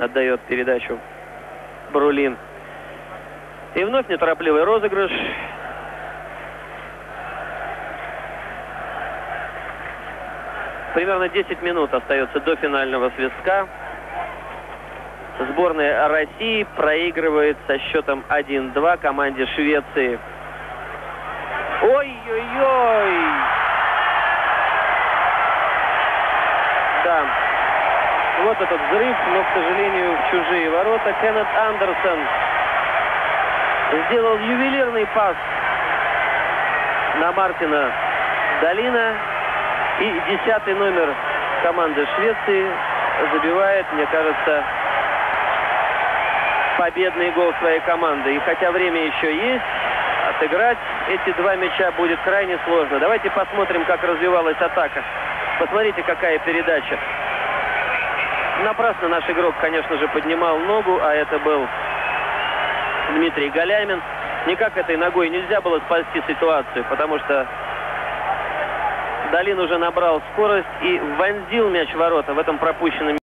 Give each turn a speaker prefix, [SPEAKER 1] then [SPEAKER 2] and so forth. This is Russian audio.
[SPEAKER 1] отдает передачу Брулин. И вновь неторопливый розыгрыш. Примерно 10 минут остается до финального свистка. Сборная России проигрывает со счетом 1-2 команде Швеции. Ой-ой-ой! Вот этот взрыв, но, к сожалению, в чужие ворота. Кеннет Андерсон сделал ювелирный пас на Мартина Долина. И десятый номер команды Швеции забивает, мне кажется, победный гол своей команды. И хотя время еще есть, отыграть эти два мяча будет крайне сложно. Давайте посмотрим, как развивалась атака. Посмотрите, какая передача. Напрасно наш игрок, конечно же, поднимал ногу, а это был Дмитрий Галямин. Никак этой ногой нельзя было спасти ситуацию, потому что Долин уже набрал скорость и вонзил мяч в ворота в этом пропущенном